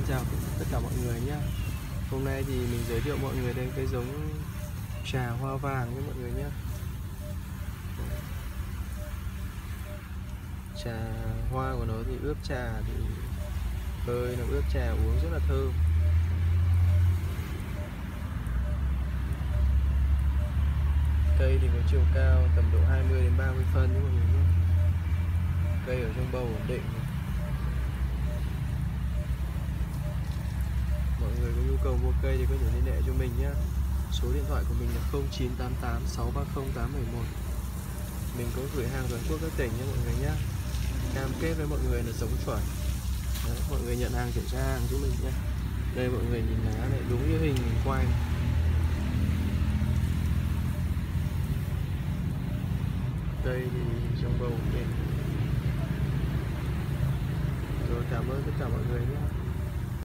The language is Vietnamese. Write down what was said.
xin chào tất cả mọi người nhé. Hôm nay thì mình giới thiệu mọi người đến cái giống trà hoa vàng nhé mọi người nhé. Trà hoa của nó thì ướp trà thì hơi nó ướp trà uống rất là thơm. Cây thì có chiều cao tầm độ 20 đến 30 phân nhé mọi người nhé. Cây ở trong bầu ổn định mọi người có nhu cầu mua cây thì có thể liên hệ cho mình nhé số điện thoại của mình là 0988 630 871 mình có gửi hàng toàn quốc các tỉnh nhé mọi người nhé cam kết với mọi người là giống chuẩn. Đấy, mọi người nhận hàng kiểm tra hàng giúp mình nhé đây mọi người nhìn lá này đúng như hình mình quay. Này. đây thì trong bầu ổn rồi cảm ơn tất cả mọi người.